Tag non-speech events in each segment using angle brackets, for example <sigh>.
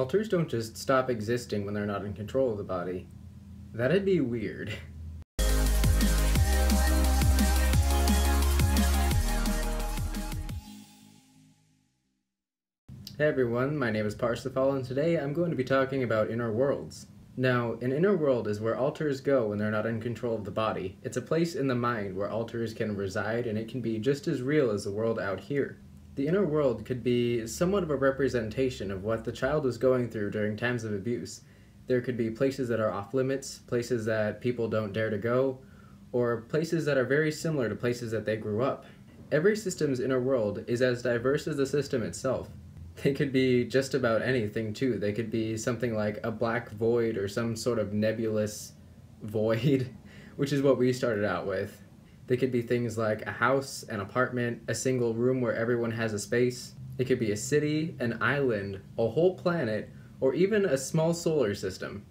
Alters don't just stop existing when they're not in control of the body. That'd be weird. Hey everyone, my name is Parsifal and today I'm going to be talking about inner worlds. Now, an inner world is where alters go when they're not in control of the body. It's a place in the mind where alters can reside and it can be just as real as the world out here. The inner world could be somewhat of a representation of what the child was going through during times of abuse. There could be places that are off limits, places that people don't dare to go, or places that are very similar to places that they grew up. Every system's inner world is as diverse as the system itself. They could be just about anything too. They could be something like a black void or some sort of nebulous void, <laughs> which is what we started out with. They could be things like a house, an apartment, a single room where everyone has a space. It could be a city, an island, a whole planet, or even a small solar system.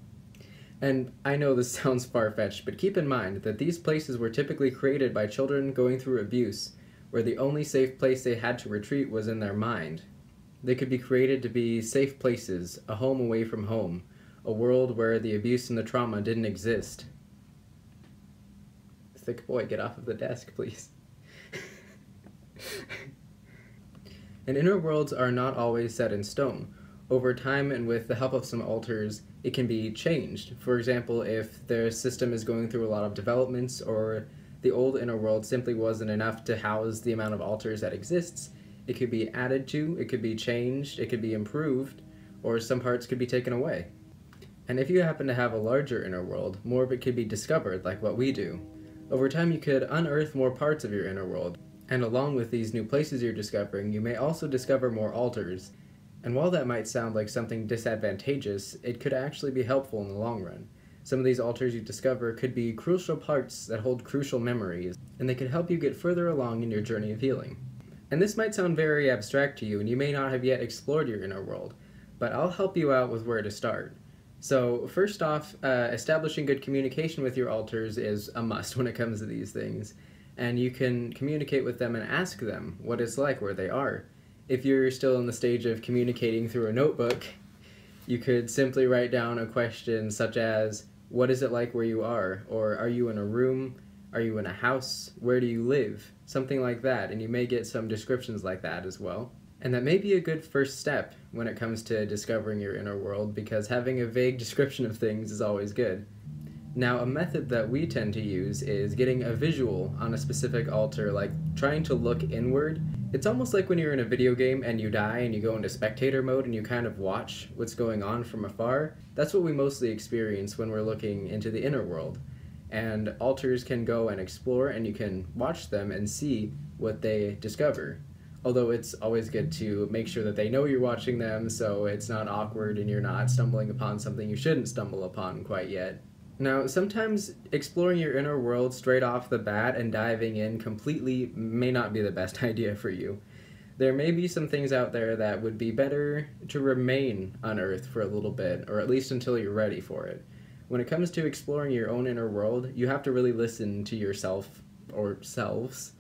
And I know this <laughs> sounds far fetched, but keep in mind that these places were typically created by children going through abuse, where the only safe place they had to retreat was in their mind. They could be created to be safe places, a home away from home, a world where the abuse and the trauma didn't exist. Thick boy, get off of the desk, please. and inner worlds are not always set in stone. Over time and with the help of some alters, it can be changed. For example, if their system is going through a lot of developments or the old inner world simply wasn't enough to house the amount of alters that exists, it could be added to, it could be changed, it could be improved, or some parts could be taken away. And if you happen to have a larger inner world, more of it could be discovered like what we do. Over time you could unearth more parts of your inner world, and along with these new places you're discovering, you may also discover more alters. And while that might sound like something disadvantageous, it could actually be helpful in the long run. Some of these alters you discover could be crucial parts that hold crucial memories, and they could help you get further along in your journey of healing. And this might sound very abstract to you, and you may not have yet explored your inner world, but I'll help you out with where to start. So, first off, uh, establishing good communication with your alters is a must <laughs> when it comes to these things. And you can communicate with them and ask them what it's like where they are. If you're still in the stage of communicating through a notebook, you could simply write down a question such as, What is it like where you are? Or, Are you in a room? Are you in a house? Where do you live? Something like that, and you may get some descriptions like that as well. And that may be a good first step when it comes to discovering your inner world because having a vague description of things is always good. Now, a method that we tend to use is getting a visual on a specific alter, like trying to look inward. It's almost like when you're in a video game and you die and you go into spectator mode and you kind of watch what's going on from afar. That's what we mostly experience when we're looking into the inner world and alters can go and explore and you can watch them and see what they discover although it's always good to make sure that they know you're watching them so it's not awkward and you're not stumbling upon something you shouldn't stumble upon quite yet. Now sometimes exploring your inner world straight off the bat and diving in completely may not be the best <laughs> idea for you. There may be some things out there that would be better to remain unearthed for a little bit or at least until you're ready for it. When it comes to exploring your own inner world, you have to really listen to yourself or selves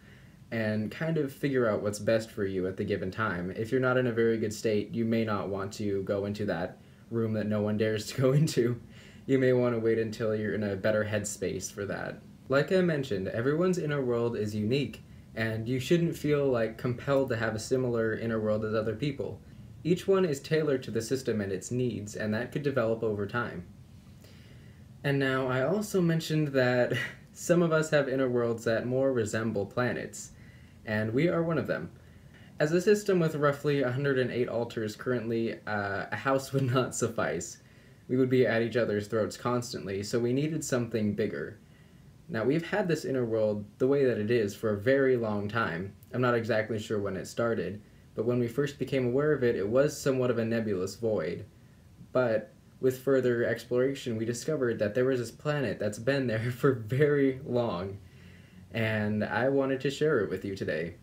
and kind of figure out what's best for you at the given time. If you're not in a very good state, you may not want to go into that room that no one dares to go <laughs> into. You may want to wait until you're in a better headspace for that. Like I mentioned, everyone's inner world is unique, and you shouldn't feel like compelled to have a similar inner world as other people. Each one is tailored to the system and its needs, and that could develop over time. And now, I also mentioned that <laughs> some of us have inner worlds that more resemble planets, and we are one of them. As a system with roughly 108 alters currently, uh, a house would <laughs> not suffice. We would be at each other's throats constantly, so we needed something bigger. Now, we've had this inner world the way that it is for a very long time. I'm not exactly sure when it started, but when we first became aware of it, it was somewhat of a nebulous void. But with further exploration, we discovered that there was this planet that's been there <laughs> for very long, and I wanted to share it with you today.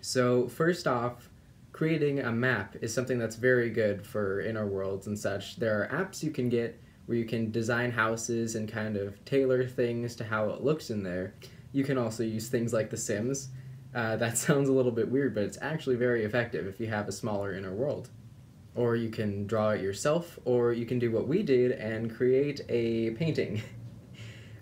So, first off, creating a map is something that's very good for inner worlds and such. There are apps you can get where you can design houses and kind of tailor things to how it looks in there. You can also use things like The Sims. Uh, <laughs> that sounds a little bit weird, but it's actually very effective if you have a smaller inner world. or you can draw it yourself, or you can do what we did and create a painting. <laughs>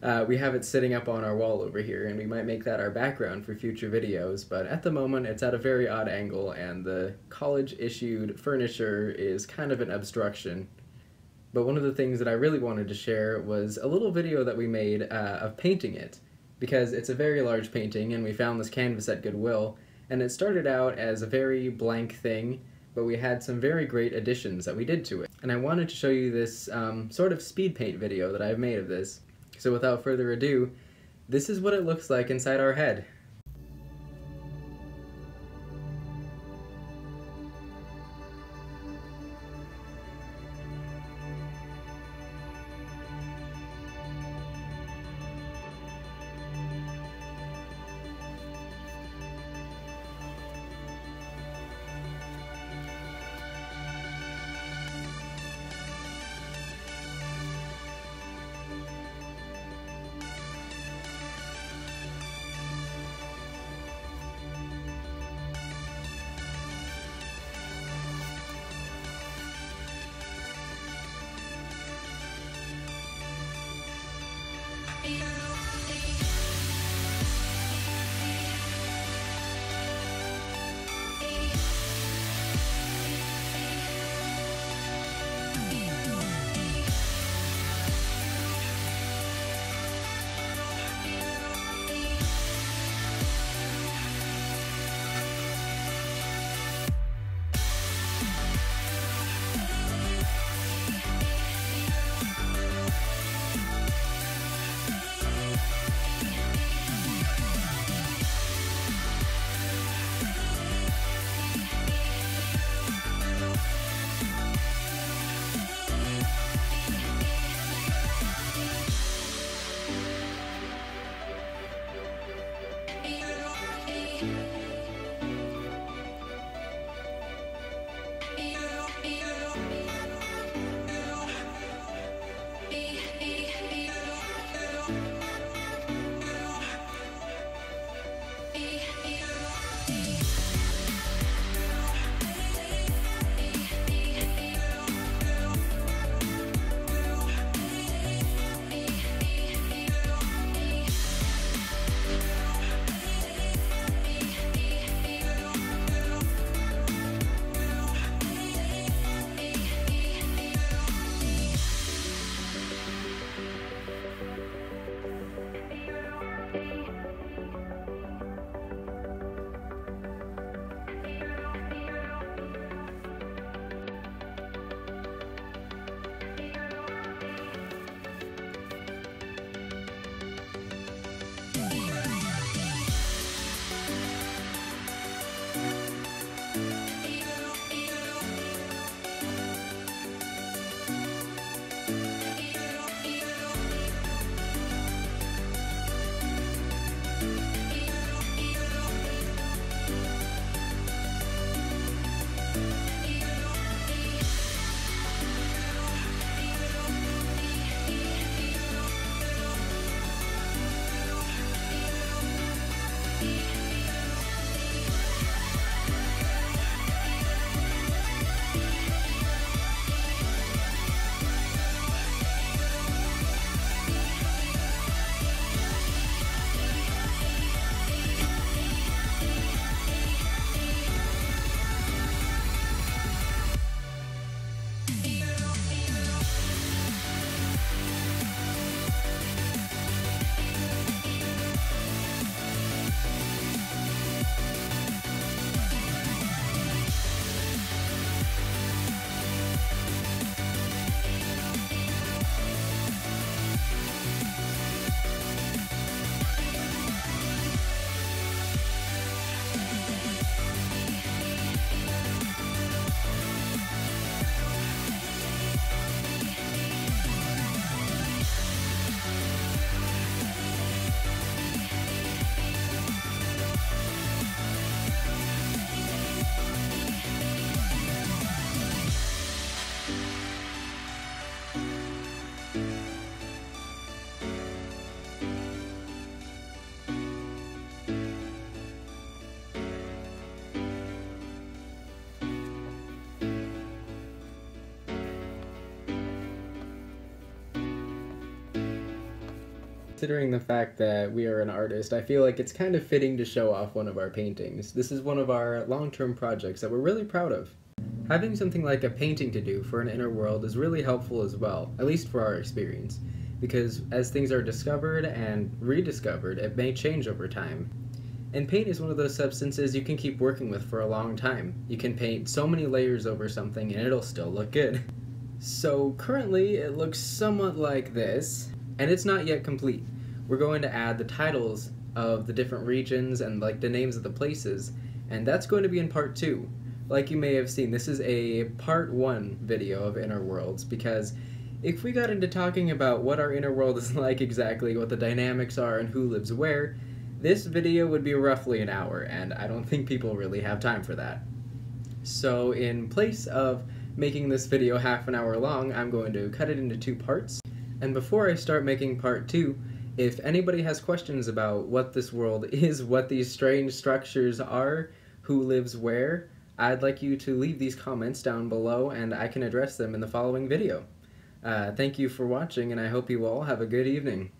Uh, we have it sitting up on our wall over here, and we might make that our background for future videos, but at the moment it's at a very odd angle, and the college-issued furniture is kind of an obstruction. But one of the things that I really wanted to share was a little video that we made uh, of painting it, because it's a very large painting, and we found this canvas at Goodwill, and it started out as a very blank thing, but we had some very great additions that we did to it. And I wanted to show you this um, sort of speed paint video that I've made of this. So without further ado, this is what it looks like inside our head. Bye. Considering the fact that we are an artist, I feel like it's kind of fitting to show off one of our paintings. This is one of our long-term projects that we're really proud of. Having something like a painting to do for an inner world is really helpful as well, at least for our experience, because as things are discovered and rediscovered, it may change over time. And paint is one of those substances you can keep working with for a long time. You can paint so many layers over something and it'll still look good. So currently it looks somewhat like this, and it's not yet complete. We're going to add the titles of the different regions and like the names of the places, and that's going to be in part two. Like you may have seen, this is a part one video of Inner Worlds because if we got into talking about what our inner world is <laughs> like exactly, what the dynamics are, and who lives where, this video would be roughly an hour, and I don't think people really have time for that. So in place of making this video half an hour long, I'm going to cut it into two parts. And before I start making part two, if anybody has questions about what this world <laughs> is, what these strange structures are, who lives where, I'd like you to leave these comments down below and I can address them in the following video. Uh, thank you for watching and I hope you all have a good evening.